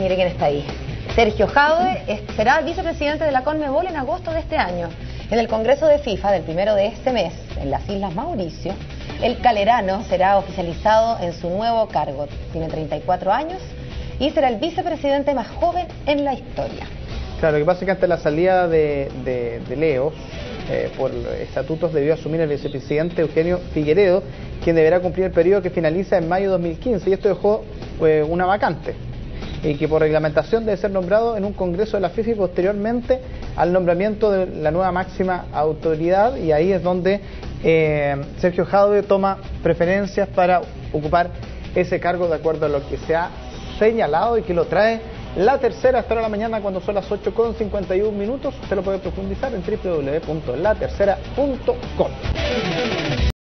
mire quién está ahí. Sergio Jadwe será vicepresidente de la CONMEBOL en agosto de este año. En el Congreso de FIFA del primero de este mes, en las Islas Mauricio, el calerano será oficializado en su nuevo cargo. Tiene 34 años y será el vicepresidente más joven en la historia. Claro, lo que pasa es que ante la salida de, Leo, eh, por estatutos debió asumir el vicepresidente Eugenio Figueredo, quien deberá cumplir el periodo que finaliza en mayo de 2015, y esto dejó eh, una vacante y que por reglamentación debe ser nombrado en un congreso de la FIFA y posteriormente al nombramiento de la nueva máxima autoridad y ahí es donde eh, Sergio Jadwe toma preferencias para ocupar ese cargo de acuerdo a lo que se ha señalado y que lo trae la tercera hasta la mañana cuando son las 8 con 51 minutos. Usted lo puede profundizar en www.latercera.com.